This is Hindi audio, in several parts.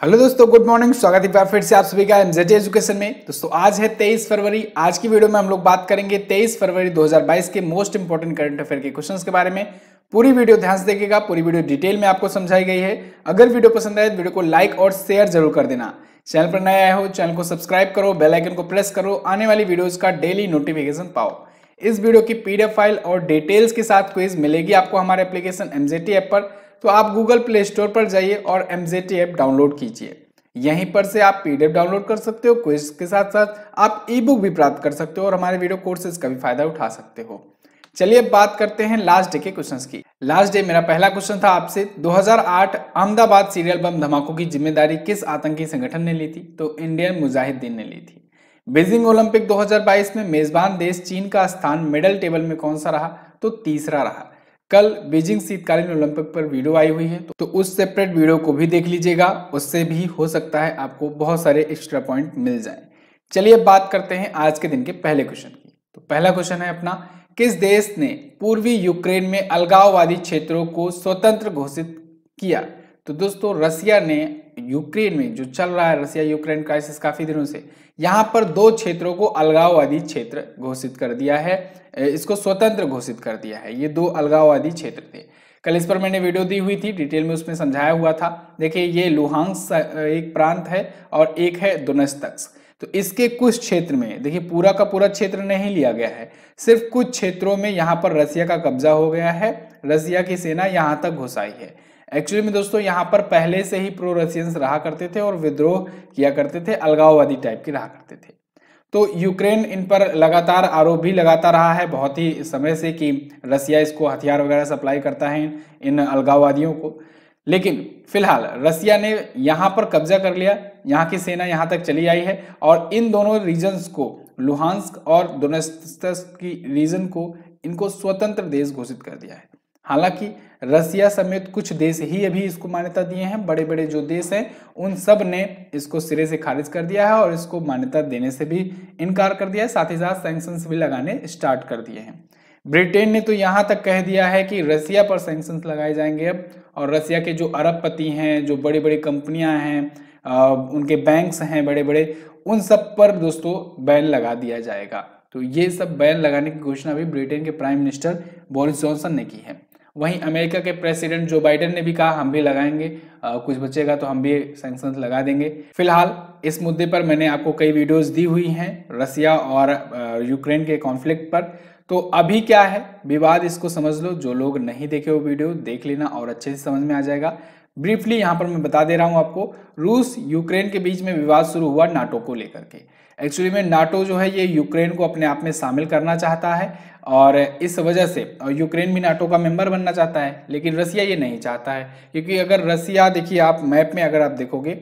हेलो दोस्तों, गुड मॉर्निंग, स्वागत है फिर से आप सभी का एमजेड एजुकेशन में। दोस्तों, आज है 23 फरवरी, आज की वीडियो में हम लोग बात करेंगे 23 फरवरी 2022 के मोस्ट इंपोर्टेंट करंट अफेयर के क्वेश्चंस के बारे में। पूरी वीडियो ध्यान से देखिएगा, पूरी वीडियो डिटेल में आपको समझाई गई है। अगर वीडियो पसंद आए तो वीडियो को लाइक और शेयर ज़रूर कर देना। चैनल पर नया आए हो चैनल को सब्सक्राइब करो बेलाइकन को प्रेस करो, आने वाली वीडियोज़ का डेली नोटिफिकेशन पाओ। इस वीडियो की पीडीएफ फ़ाइल और डिटेल्स के साथ क्विज मिलेगी आपको हमारे एप्लीकेशन एमजेटी ऐप पर। तो आप गूगल प्ले स्टोर पर जाइए और एमजेटी ऐप डाउनलोड कीजिए। यहीं पर से आप पीडीएफ डाउनलोड कर सकते हो क्विज के साथ साथ आप ई बुक भी प्राप्त कर सकते हो और हमारे वीडियो कोर्सेज का भी फ़ायदा उठा सकते हो। चलिए बात करते हैं लास्ट डे के क्वेश्चंस की। लास्ट डे मेरा पहला क्वेश्चन था आपसे 2008 अहमदाबाद सीरियल बम धमाकों की ज़िम्मेदारी किस आतंकी संगठन ने ली थी? तो इंडियन मुजाहिदीन ने ली थी। बीजिंग ओलंपिक 2022 में मेजबान देश चीन का स्थान मेडल टेबल में कौन सा रहा? तो तीसरा रहा। कल बीजिंग शीतकालीन ओलंपिक पर वीडियो आई हुई है तो उस सेपरेट वीडियो को भी देख लीजिएगा, उससे भी हो सकता है आपको बहुत सारे एक्स्ट्रा पॉइंट मिल जाए। चलिए बात करते हैं आज के दिन के पहले क्वेश्चन की। तो पहला क्वेश्चन है अपना, किस देश ने पूर्वी यूक्रेन में अलगाववादी क्षेत्रों को स्वतंत्र घोषित किया? तो दोस्तों, रसिया ने यूक्रेन में, जो चल रहा है रसिया यूक्रेन क्राइसिस काफ़ी दिनों से, यहाँ पर दो क्षेत्रों को अलगाववादी क्षेत्र घोषित कर दिया है। इसको स्वतंत्र घोषित कर दिया है। ये दो अलगाववादी क्षेत्र थे। कल इस पर मैंने वीडियो दी हुई थी, डिटेल में उसमें समझाया हुआ था। देखिए, ये लुहांस एक प्रांत है और एक है दुनस्तक्स। तो इसके कुछ क्षेत्र में, देखिए, पूरा का पूरा क्षेत्र नहीं लिया गया है। सिर्फ़ कुछ क्षेत्रों में यहाँ पर रसिया का कब्जा हो गया है। रसिया की सेना यहाँ तक घुस आई है। एक्चुअली में दोस्तों, यहाँ पर पहले से ही प्रो रशियंस रहा करते थे और विद्रोह किया करते थे, अलगाववादी टाइप के रहा करते थे। तो यूक्रेन इन पर लगातार आरोप भी लगाता रहा है, बहुत ही समय से कि रसिया इसको हथियार वगैरह सप्लाई करता है इन अलगाववादियों को। लेकिन फ़िलहाल रसिया ने यहाँ पर कब्जा कर लिया, यहाँ की सेना यहाँ तक चली आई है और इन दोनों रीजन्स को लुहांस्क और दोनेस्तस की रीजन को, इनको स्वतंत्र देश घोषित कर दिया है। हालाँकि रसिया समेत कुछ देश ही अभी इसको मान्यता दिए हैं। बड़े बड़े जो देश हैं, उन सबने इसको सिरे से खारिज कर दिया है और इसको मान्यता देने से भी इनकार कर दिया है। साथ ही साथ सैंक्शन भी लगाने स्टार्ट कर दिए हैं। ब्रिटेन ने तो यहाँ तक कह दिया है कि रसिया पर सैंक्शन लगाए जाएँगे अब और रसिया के जो अरबपति हैं, जो बड़ी बड़ी कंपनियाँ हैं उनके बैंक्स हैं बड़े बड़े उन सब पर दोस्तों बैन लगा दिया जाएगा। तो ये सब बैन लगाने की घोषणा भी ब्रिटेन के प्राइम मिनिस्टर बोरिस जॉनसन ने की है। वहीं अमेरिका के प्रेसिडेंट जो बाइडेन ने भी कहा हम भी लगाएँगे आ, कुछ बचेगा तो हम भी सैंक्शन लगा देंगे। फ़िलहाल इस मुद्दे पर मैंने आपको कई वीडियोस दी हुई हैं रसिया और यूक्रेन के कॉन्फ्लिक्ट पर। तो अभी क्या है विवाद इसको समझ लो। जो लोग नहीं देखे वो वीडियो देख लेना और अच्छे से समझ में आ जाएगा। ब्रीफली यहाँ पर मैं बता दे रहा हूँ आपको रूस यूक्रेन के बीच में विवाद शुरू हुआ नाटो को लेकर के। एक्चुअली में नाटो जो है, ये यूक्रेन को अपने आप में शामिल करना चाहता है और इस वजह से यूक्रेन भी नाटो का मेंबर बनना चाहता है, लेकिन रसिया ये नहीं चाहता है। क्योंकि अगर रसिया देखिए आप मैप में अगर आप देखोगे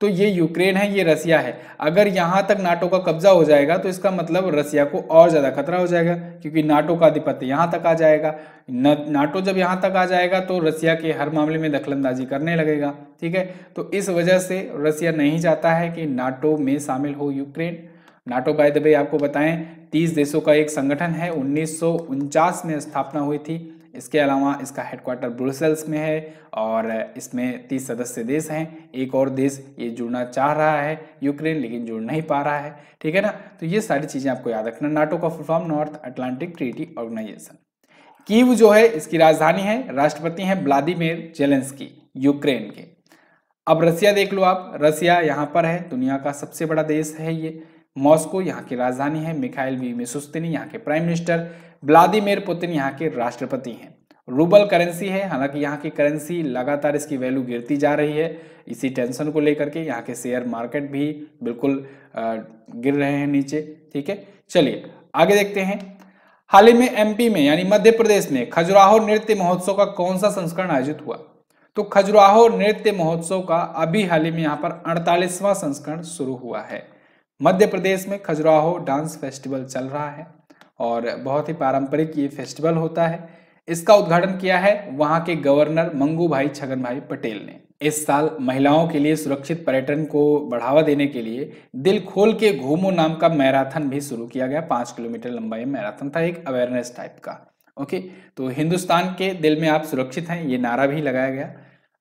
तो ये यूक्रेन है ये रसिया है। अगर यहाँ तक नाटो का कब्जा हो जाएगा तो इसका मतलब रसिया को और ज़्यादा खतरा हो जाएगा क्योंकि नाटो का आधिपत्य यहाँ तक आ जाएगा। न, नाटो जब यहाँ तक आ जाएगा तो रसिया के हर मामले में दखलंदाजी करने लगेगा ठीक है? तो इस वजह से रसिया नहीं चाहता है कि नाटो में शामिल हो Ukraine. NATO by the way आपको बताएँ तीस देशों का एक संगठन है उन्नीस सौ उनचास में स्थापना हुई थी। इसके अलावा इसका हेडक्वार्टर ब्रुसेल्स में है और इसमें तीस सदस्य देश हैं। एक और देश ये जुड़ना चाह रहा है, यूक्रेन, लेकिन जुड़ नहीं पा रहा है। ठीक है ना? तो ये सारी चीज़ें आपको याद रखना। नाटो का full form North Atlantic Treaty Organization Kyiv जो है, इसकी राजधानी है, राष्ट्रपति हैं व्लादिमिर जेलेंस्की यूक्रेन के। अब रसिया देख लो आप। रसिया यहाँ पर है, दुनिया का सबसे बड़ा देश है ये। मॉस्को यहाँ की राजधानी है, मिखाइल वी मिसुस्तिनी यहाँ के प्राइम मिनिस्टर व्लादिमीर पुतिन यहाँ के राष्ट्रपति हैं। रूबल करेंसी है, हालाँकि यहाँ की करेंसी लगातार इसकी वैल्यू गिरती जा रही है। इसी टेंशन को लेकर के यहाँ के शेयर मार्केट भी बिल्कुल गिर रहे हैं नीचे, ठीक है? चलिए, आगे देखते हैं। हाल ही में एमपी में, यानी मध्य प्रदेश में, खजुराहो नृत्य महोत्सव का कौन सा संस्करण आयोजित हुआ? तो खजुराहो नृत्य महोत्सव का अभी हाल ही में यहाँ पर अड़तालीसवां संस्करण शुरू हुआ है। मध्य प्रदेश में खजुराहो डांस फेस्टिवल चल रहा है। और बहुत ही पारंपरिक ये फेस्टिवल होता है। इसका उद्घाटन किया है वहाँ के गवर्नर मंगू भाई छगन भाई पटेल ने। इस साल महिलाओं के लिए सुरक्षित पर्यटन को बढ़ावा देने के लिए दिल खोल के घूमो नाम का मैराथन भी शुरू किया गया। पाँच किलोमीटर लंबा ये मैराथन था, एक अवेयरनेस टाइप का। ओके? तो हिंदुस्तान के दिल में आप सुरक्षित हैं, ये नारा भी लगाया गया।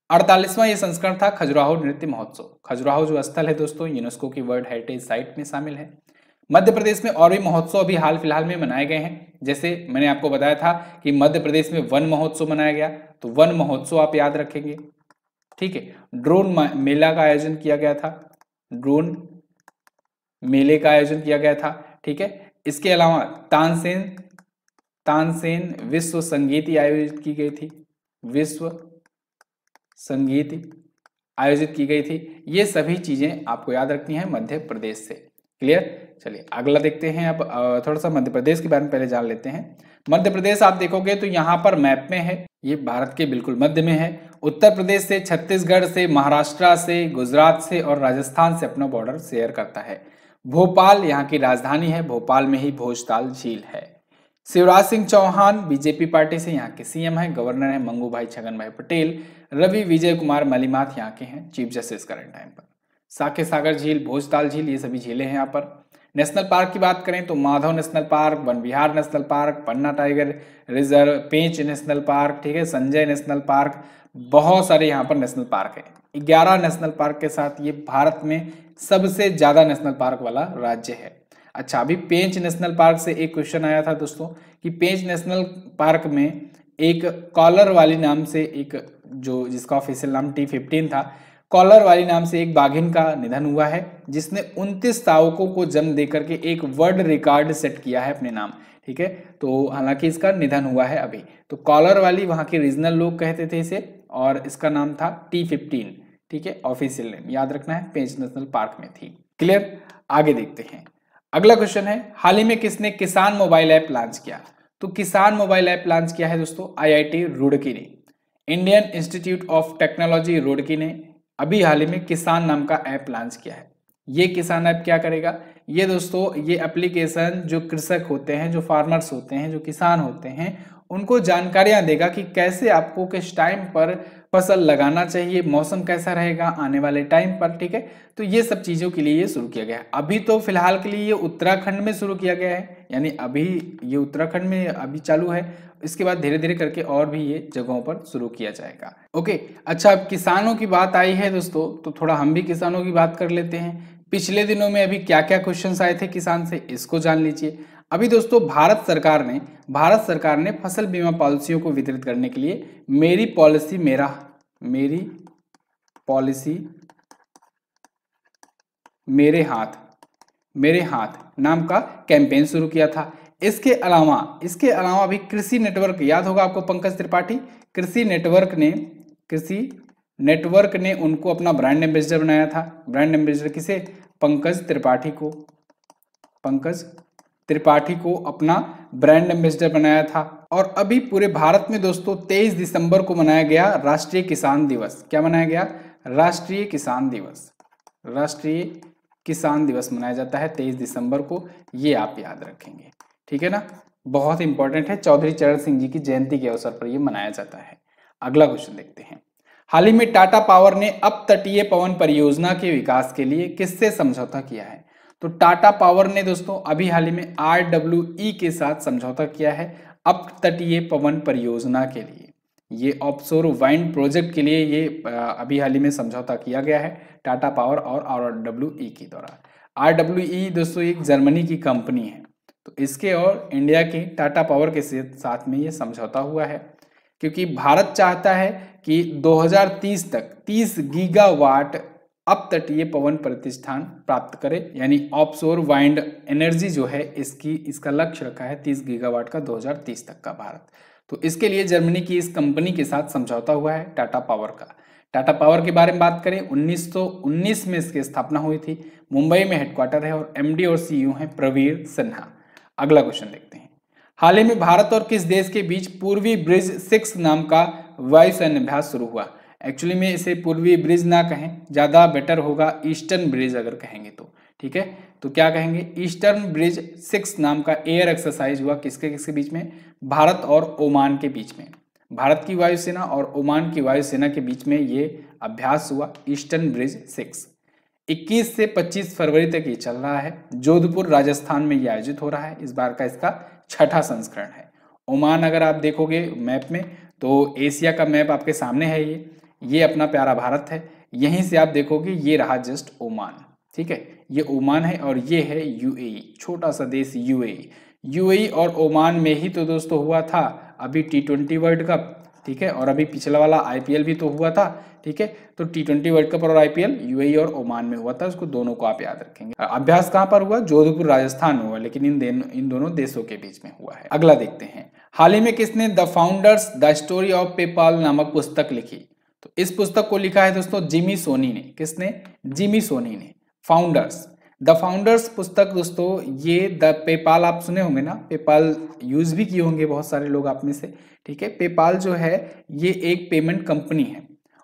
अड़तालीसवां ये संस्करण था, खजुराहो नृत्य महोत्सव। खजुराहो जो स्थल है दोस्तों यूनेस्को की वर्ल्ड हेरिटेज साइट में शामिल है। मध्य प्रदेश में और भी महोत्सव अभी हाल फ़िलहाल में मनाए गए हैं। जैसे मैंने आपको बताया था कि मध्य प्रदेश में वन महोत्सव मनाया गया तो वन महोत्सव आप याद रखेंगे। ठीक है, ड्रोन मेला का आयोजन किया गया था। ड्रोन मेले का आयोजन किया गया था। ठीक है, इसके अलावा तानसेन तानसेन विश्व संगीत आयोजित की गई थी। विश्व संगीत आयोजित की गई थी। ये सभी चीज़ें आपको याद रखनी है मध्य प्रदेश से। क्लियर? चलिए, अगला देखते हैं अब थोड़ा सा मध्य प्रदेश के बारे में पहले जान लेते हैं। मध्य प्रदेश आप देखोगे तो यहाँ पर मैप में है, ये भारत के बिल्कुल मध्य में है। उत्तर प्रदेश से छत्तीसगढ़ से, महाराष्ट्र से, गुजरात से और राजस्थान से अपना बॉर्डर शेयर करता है। भोपाल यहाँ की राजधानी है, भोपाल में ही भोजताल झील है। शिवराज सिंह चौहान बीजेपी पार्टी से यहाँ के सीएम है, गवर्नर है मंगू भाई छगन भाई पटेल, रवि विजय कुमार मलिमाथ यहाँ के हैं, चीफ जस्टिस करंट टाइम पर। साके सागर झील, भोजताल झील, ये सभी झीलें हैं यहाँ पर। नेशनल पार्क की बात करें तो Madhav national park, Van Vihar national park, Panna tiger reserve, Pench national park, ठीक है, संजय नेशनल पार्क, बहुत सारे यहाँ पर नेशनल पार्क है। ग्यारह नेशनल पार्क के साथ ये भारत में सबसे ज़्यादा नेशनल पार्क वाला राज्य है। अच्छा अभी पेंच नेशनल पार्क से एक क्वेश्चन आया था दोस्तों कि पेंच नेशनल पार्क में एक कॉलर वाली नाम से एक जो जिसका ऑफिशियल नाम टी फिफ्टीन था कॉलर वाली नाम से एक बाघिन का निधन हुआ है, जिसने 29 तावकों को जन्म देकर के एक वर्ल्ड रिकॉर्ड सेट किया है अपने नाम, ठीक है? तो हालाँकि इसका निधन हुआ है अभी। तो कॉलर वाली वहाँ के रीजनल लोग कहते थे इसे, और इसका नाम था टी फिफ्टीन ठीक है? ऑफिशियल नेम याद रखना है पेंच नेशनल पार्क में थी। क्लियर आगे देखते हैं। अगला क्वेश्चन है, हाल ही में किसने किसान मोबाइल ऐप लॉन्च किया? तो किसान मोबाइल ऐप लॉन्च किया है दोस्तों आई आईआईटी रुड़की ने Indian Institute of Technology Roorkee ने अभी हाल ही में किसान नाम का ऐप लॉन्च किया है। ये किसान ऐप क्या करेगा? ये दोस्तों, ये एप्लीकेशन जो कृषक होते हैं, जो फार्मर्स होते हैं, जो किसान होते हैं, उनको जानकारियाँ देगा कि कैसे आपको किस टाइम पर फ़सल लगाना चाहिए, मौसम कैसा रहेगा, आने वाले टाइम पर, ठीक है? तो ये सब चीज़ों के लिए ये शुरू किया गया है। अभी तो फ़िलहाल के लिए ये उत्तराखंड में शुरू किया गया है। यानी अभी ये उत्तराखंड में अभी चालू है। इसके बाद धीरे धीरे करके और भी ये जगहों पर शुरू किया जाएगा। ओके अच्छा अब किसानों की बात आई है दोस्तों तो थोड़ा हम भी किसानों की बात कर लेते हैं। पिछले दिनों में अभी क्या क्या क्वेश्चन आए थे किसान से, इसको जान लीजिए। अभी दोस्तों, भारत सरकार ने, भारत सरकार ने फ़सल बीमा पॉलिसियों को वितरित करने के लिए मेरी पॉलिसी, मेरा, मेरी पॉलिसी, मेरे हाथ मेरे हाथ नाम का कैंपेन शुरू किया था। इसके अलावा इसके अलावा भी कृषि नेटवर्क, याद होगा आपको पंकज त्रिपाठी? कृषि नेटवर्क ने, कृषि नेटवर्क ने उनको अपना ब्रांड एम्बेसडर बनाया था। ब्रांड एम्बेसडर किसे? पंकज त्रिपाठी को। पंकज त्रिपाठी को अपना ब्रांड एम्बेसडर बनाया था। और अभी पूरे भारत में दोस्तों 23 दिसंबर को मनाया गया राष्ट्रीय किसान दिवस। क्या मनाया गया? राष्ट्रीय किसान दिवस। राष्ट्रीय किसान दिवस मनाया जाता है 23 दिसंबर को। ये आप याद रखेंगे। ठीक है ना? बहुत इंपॉर्टेंट है। चौधरी चरण सिंह जी की जयंती के अवसर पर यह मनाया जाता है। अगला क्वेश्चन देखते हैं। हाल ही में टाटा पावर ने अब तटीय पवन परियोजना के विकास के लिए किससे समझौता किया है? तो टाटा पावर ने दोस्तों, अभी हाल ही में आरडब्ल्यूई के साथ समझौता किया है अब तटीय पवन परियोजना के लिए। ये ऑप्सोर वाइंड प्रोजेक्ट के लिए ये अभी हाल ही में समझौता किया गया है टाटा पावर और आर डब्ल्यू ई के द्वारा। आर डब्ल्यू ई दोस्तों, एक जर्मनी की कंपनी है। तो इसके और इंडिया के टाटा पावर के साथ में ये समझौता हुआ है। क्योंकि भारत चाहता है कि 2030 तक 30 गीगावाट अप तटीय पवन प्रतिष्ठान प्राप्त करे, यानी ऑफशोर वाइंड एनर्जी जो है, इसकी, इसका लक्ष्य रखा है 30 गीगावाट का 2030 तक का भारत। तो इसके लिए जर्मनी की इस कंपनी के साथ समझौता हुआ है टाटा पावर का। टाटा पावर के बारे में बात करें 1919 में इसकी स्थापना हुई थी। मुंबई में हेडक्वार्टर है और एमडी और सीईओ हैं प्रवीर सिन्हा। अगला क्वेश्चन देखते हैं। हाल ही में भारत और किस देश के बीच पूर्वी ब्रिज सिक्स नाम का वायु सैन्य अभ्यास शुरू हुआ? एक्चुअली में इसे पूर्वी ब्रिज ना कहें, ज़्यादा बेटर होगा ईस्टर्न ब्रिज अगर कहेंगे तो ठीक है? तो क्या कहेंगे? ईस्टर्न ब्रिज सिक्स नाम का एयर एक्सरसाइज हुआ किसके किसके बीच में? भारत और ओमान के बीच में। भारत की वायुसेना और ओमान की वायुसेना के बीच में ये अभ्यास हुआ ईस्टर्न ब्रिज सिक्स। 21 से 25 फरवरी तक ये चल रहा है। जोधपुर, राजस्थान में ये आयोजित हो रहा है। इस बार का इसका छठा संस्करण है। ओमान अगर आप देखोगे मैप में तो एशिया का मैप आपके सामने है ये। ये अपना प्यारा भारत है। यहीं से आप देखोगे ये रहा जस्ट ओमान, ठीक है? ये ओमान है और ये है यूएई, छोटा सा देश यूएई। यूएई और ओमान में ही तो दोस्तों हुआ था। अभी टी ट्वेंटी वर्ल्ड कप। ठीक है? और अभी पिछला वाला आईपीएल भी तो हुआ था, ठीक है? तो टी ट्वेंटी वर्ल्ड कप और आईपीएल यूएई और ओमान में हुआ था, उसको दोनों को आप याद रखेंगे। अभ्यास कहाँ पर हुआ? जोधपुर, राजस्थान हुआ, लेकिन इन इन दोनों देशों के बीच में हुआ है। अगला देखते हैं। हाल ही में किसने the founders the story of PayPal नामक पुस्तक लिखी? तो इस पुस्तक को लिखा है दोस्तों, जिमी सोनी ने। किसने? जिमी सोनी ने। फाउंडर्स द फाउंडर्स पुस्तक दोस्तों, ये द पेपाल आप सुने होंगे ना? पेपाल यूज़ भी किए होंगे बहुत सारे लोग आप में से, ठीक है? पेपाल जो है, ये एक पेमेंट कंपनी है।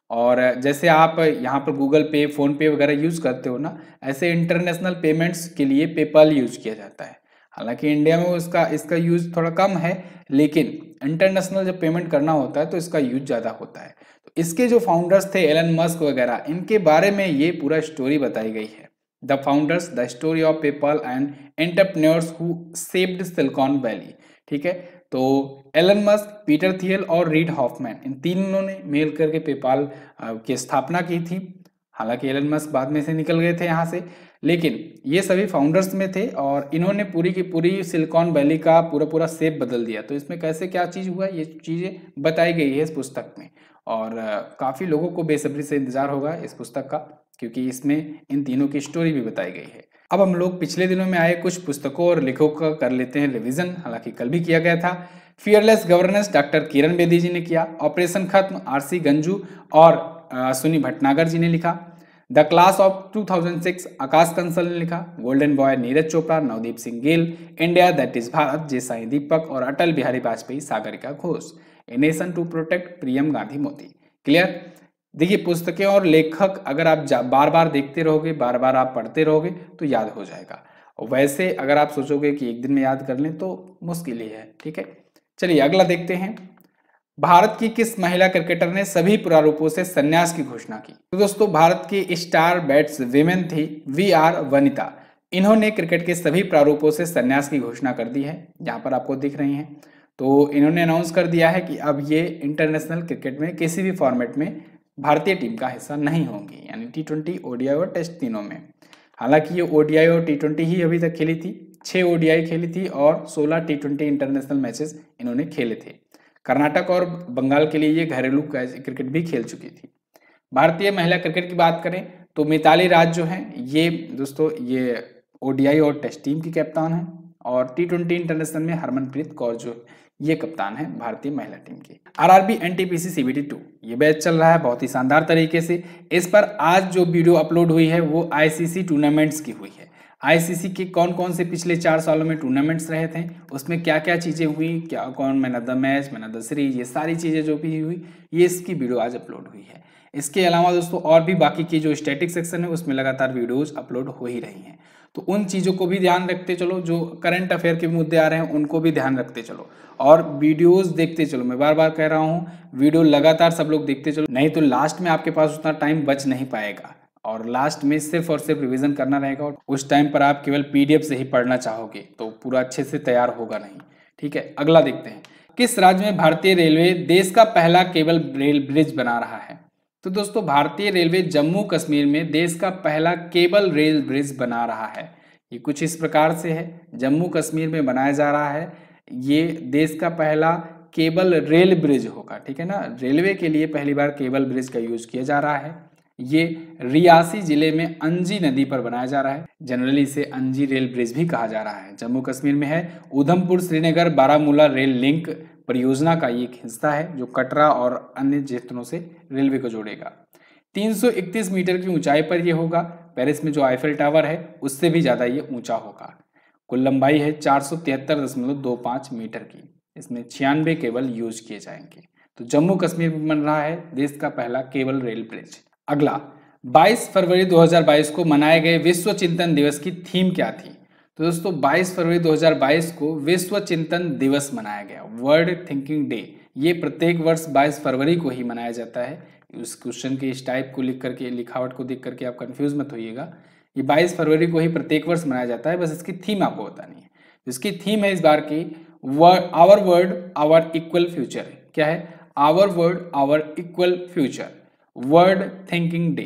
और जैसे आप यहाँ पर गूगल पे फ़ोन पे वगैरह यूज़ करते हो ना, ऐसे इंटरनेशनल पेमेंट्स के लिए पेपाल यूज़ किया जाता है। हालाँकि इंडिया में उसका, इसका यूज़ थोड़ा कम है, लेकिन इंटरनेशनल जब पेमेंट करना होता है तो इसका यूज़ ज़्यादा होता है। तो इसके जो फाउंडर्स थे एलन मस्क वगैरह, इनके बारे में ये पूरा स्टोरी बताई गई है। The founders the story of PayPal and entrepreneurs who saved Silicon Valley ठीक है? तो एलन मस्क पीटर थियल और रीड हॉफमैन इन तीनों ने मेल करके पेपाल की स्थापना की थी। हालाँकि एलन मस्क बाद में से निकल गए थे यहाँ से। लेकिन ये सभी फाउंडर्स में थे और इन्होंने पूरी की पूरी सिलिकॉन वैली का पूरा पूरा सेप बदल दिया। तो इसमें कैसे क्या चीज़ हुआ, ये चीज़ें बताई गई है इस पुस्तक में। और काफ़ी लोगों को बेसब्री से इंतज़ार होगा इस पुस्तक का। क्योंकि इसमें इन तीनों की स्टोरी भी बताई गई है। अब हम लोग पिछले दिनों में आए कुछ पुस्तकों और लेखकों का कर लेते हैं रिविजन हालाँकि कल भी किया गया था। Fearless governance doctor Kiran Bedi ji ने किया। ऑपरेशन खत्म आरसी गंजू और सुनी भटनागर जी ने लिखा। The class of 2006 Aakash Kansal ने लिखा। Golden boy Neeraj Chopra, Navdeep Singh Gill. India that is Bharat J Sai Deepak और Atal Bihari Vajpayee Sagarika Ghose. A nation to protect Priyam Gandhi Mody. Clear देखिए, पुस्तकें और लेखक अगर आप बार बार देखते रहोगे बार बार आप पढ़ते रहोगे तो याद हो जाएगा। वैसे अगर आप सोचोगे कि एक दिन में याद कर लें तो मुश्किल ही है, ठीक है? चलिए, अगला देखते हैं। भारत की किस महिला क्रिकेटर ने सभी प्रारूपों से संन्यास की घोषणा की? तो दोस्तों, भारत की स्टार बैट्स विमेन थी वी आर वनिता। इन्होंने क्रिकेट के सभी प्रारूपों से संन्यास की घोषणा कर दी है, यहाँ पर आपको दिख रही हैं। तो इन्होंने अनाउंस कर दिया है कि अब ये इंटरनेशनल क्रिकेट में किसी भी फॉर्मेट में भारतीय टीम का हिस्सा नहीं होंगी, यानी टी ट्वेंटी ओडीआई और टेस्ट तीनों में। हालाँकि ये ओडीआई और टी ट्वेंटी ही अभी तक खेली थी छः ओडीआई खेली थी और सोलह टी ट्वेंटी इंटरनेशनल मैचेस इन्होंने खेले थे। कर्नाटक और बंगाल के लिए ये घरेलू क्रिकेट भी खेल चुकी थी। भारतीय महिला क्रिकेट की बात करें तो मिताली राज जो है, ये दोस्तों, ये ओडीआई और टेस्ट टीम की कप्तान है और टी ट्वेंटी इंटरनेशनल में हरमनप्रीत कौर जो ये कप्तान है भारतीय महिला टीम की। आरआरबी एनटीपीसी सीबीटी टू ये बैच चल रहा है बहुत ही शानदार तरीके से। इस पर आज जो वीडियो अपलोड हुई है वो आईसीसी टूर्नामेंट्स की हुई है। आईसीसी के कौन कौन से पिछले चार सालों में टूर्नामेंट्स रहे थे? उसमें क्या क्या चीज़ें हुई? क्या कौन man of the match man of the series ये सारी चीज़ें जो भी हुई, ये इसकी वीडियो आज अपलोड हुई है। इसके अलावा दोस्तों और भी बाकी की जो स्टैटिक सेक्शन है, उसमें लगातार वीडियोज़ अपलोड हो ही रही हैं। तो उन चीज़ों को भी ध्यान रखते चलो, जो करंट अफेयर के मुद्दे आ रहे हैं, उनको भी ध्यान रखते चलो। और वीडियोस देखते चलो। मैं बार बार कह रहा हूँ वीडियो लगातार सब लोग देखते चलो। नहीं तो लास्ट में आपके पास उतना टाइम बच नहीं पाएगा। और लास्ट में सिर्फ़ और सिर्फ़ रिविजन करना रहेगा और उस टाइम पर आप केवल पीडीएफ से ही पढ़ना चाहोगे तो पूरा अच्छे से तैयार होगा नहीं। ठीक है? अगला देखते हैं। किस राज्य में भारतीय रेलवे देश का पहला केबल रेल ब्रिज बना रहा है? तो दोस्तों, भारतीय रेलवे जम्मू कश्मीर में देश का पहला केबल रेल ब्रिज बना रहा है। ये कुछ इस प्रकार से है। जम्मू कश्मीर में बनाया जा रहा है। ये देश का पहला केबल रेल ब्रिज होगा, ठीक है ना? रेलवे के लिए पहली बार केबल ब्रिज का यूज़ किया जा रहा है। ये रियासी ज़िले में अंजी नदी पर बनाया जा रहा है। जनरली इसे अंजी रेल ब्रिज भी कहा जा रहा है। जम्मू कश्मीर में है। उधमपुर श्रीनगर बारामूला रेल लिंक परियोजना का एक हिस्सा है जो कटरा और अन्य क्षेत्रों से रेलवे को जोड़ेगा। 331 मीटर की ऊंचाई पर यह होगा। पेरिस में जो आईफेल टावर है, उससे भी ज़्यादा ये ऊँचा होगा। कुल लंबाई है चार मीटर की। इसमें छियानवे केबल यूज़ किए जाएँगे। तो जम्मू कश्मीर में बन रहा है देश का पहला केबल रेल ब्रिज। अगला 22 फरवरी 2022 को मनाए गए विश्व चिंतन दिवस की थीम क्या थी? तो दोस्तों 22 फरवरी 2022 को विश्व चिंतन दिवस मनाया गया। वर्ल्ड थिंकिंग डे ये प्रत्येक वर्ष 22 फरवरी को ही मनाया जाता है। उस क्वेश्चन के, इस टाइप को लिख करके, लिखावट को देख करके आप कंफ्यूज मत होइएगा। ये 22 फरवरी को ही प्रत्येक वर्ष मनाया जाता है, बस इसकी थीम आपको बतानी है। इसकी थीम है इस बार की our world our equal future क्या है? Our world our equal future world thinking day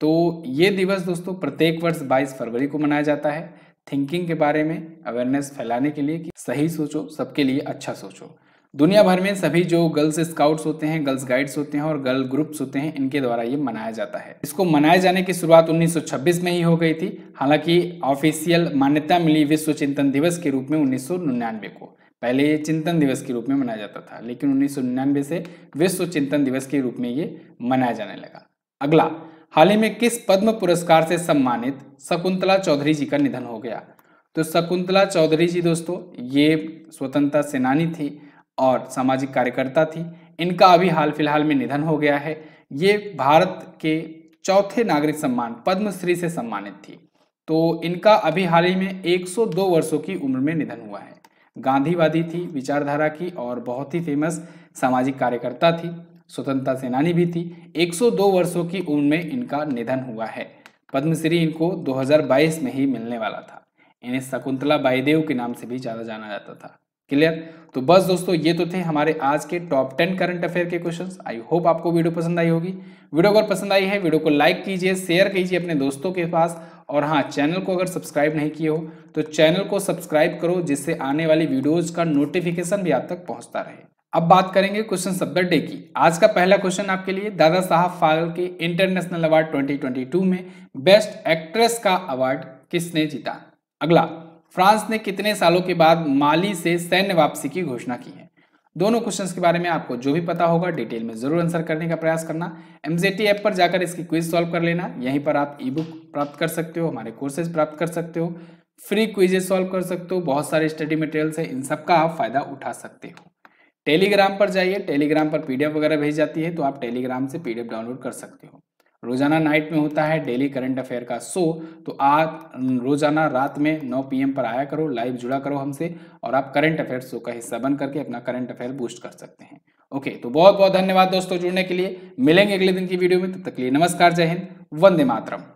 तो ये दिवस दोस्तों प्रत्येक वर्ष 22 फरवरी को मनाया जाता है। थिंकिंग के बारे में अवेयरनेस फैलाने के लिए कि सही सोचो, सबके लिए अच्छा सोचो। दुनिया भर में सभी जो गर्ल्स स्काउट्स होते हैं गर्ल्स गाइड्स होते हैं और गर्ल ग्रुप्स होते हैं, इनके द्वारा ये मनाया जाता है। इसको मनाए जाने की शुरुआत 1926 में ही हो गई थी। हालाँकि ऑफिशियल मान्यता मिली विश्व चिंतन दिवस के रूप में उन्नीस सौ निन्यानवे को। पहले ये चिंतन दिवस के रूप में मनाया जाता था, लेकिन उन्नीस सौ निन्यानवे से विश्व चिंतन दिवस के रूप में ये मनाया जाने लगा। अगला हाल ही में किस पद्म पुरस्कार से सम्मानित शकुंतला चौधरी जी का निधन हो गया? तो शकुंतला चौधरी जी दोस्तों, ये स्वतंत्रता सेनानी थी और सामाजिक कार्यकर्ता थी। इनका अभी हाल फ़िलहाल में निधन हो गया है। ये भारत के चौथे नागरिक सम्मान, पद्मश्री से सम्मानित थी। तो इनका अभी हाल ही में 102 वर्षों की उम्र में निधन हुआ है। गांधीवादी थी, विचारधारा की और बहुत ही फ़ेमस सामाजिक कार्यकर्ता थी। स्वतंत्रता सेनानी भी थी। 102 वर्षों की उम्र में इनका निधन हुआ है। पद्मश्री इनको 2022 में ही मिलने वाला था। इन्हें शकुंतला बाईदेव के नाम से भी ज़्यादा जाना जाता था। क्लियर? तो बस दोस्तों, ये तो थे हमारे आज के टॉप टेन करंट अफेयर के क्वेश्चंस। आई होप आपको वीडियो पसंद आई होगी। वीडियो अगर पसंद आई है, वीडियो को लाइक कीजिए, शेयर कीजिए अपने दोस्तों के पास। और हाँ चैनल को अगर सब्सक्राइब नहीं किए हो तो चैनल को सब्सक्राइब करो, जिससे आने वाली वीडियोज़ का नोटिफिकेशन भी आप तक पहुँचता रहे। अब बात करेंगे क्वेश्चन ऑफ़ द डे की। आज का पहला क्वेश्चन आपके लिए, दादा साहब फागल के इंटरनेशनल अवार्ड 2022 में बेस्ट एक्ट्रेस का अवार्ड किसने जीता? अगला, फ्रांस ने कितने सालों के बाद माली से सैन्य वापसी की घोषणा की है? दोनों क्वेश्चंस के बारे में आपको जो भी पता होगा, डिटेल में ज़रूर आंसर करने का प्रयास करना। एमजेटी ऐप पर जाकर इसकी क्विज सॉल्व कर लेना। यहीं पर आप ई बुक प्राप्त कर सकते हो, हमारे कोर्सेज प्राप्त कर सकते हो, फ्री क्विजेज सॉल्व कर सकते हो, बहुत सारे स्टडी मटेरियल्स है, इन सब का आप फ़ायदा उठा सकते हो। टेलीग्राम पर जाइए, टेलीग्राम पर पीडीएफ वगैरह भेज जाती है तो आप टेलीग्राम से पीडीएफ डाउनलोड कर सकते हो। रोज़ाना नाइट में होता है डेली करंट अफेयर का शो तो आप रोज़ाना रात में 9 पीएम पर आया करो, लाइव जुड़ा करो हमसे, और आप करंट अफेयर शो का हिस्सा बन करके अपना करंट अफेयर बूस्ट कर सकते हैं। ओके तो बहुत बहुत धन्यवाद दोस्तों जुड़ने के लिए। मिलेंगे अगले दिन की वीडियो में, तब तक लिए नमस्कार, जय हिंद, वंदे मातरम।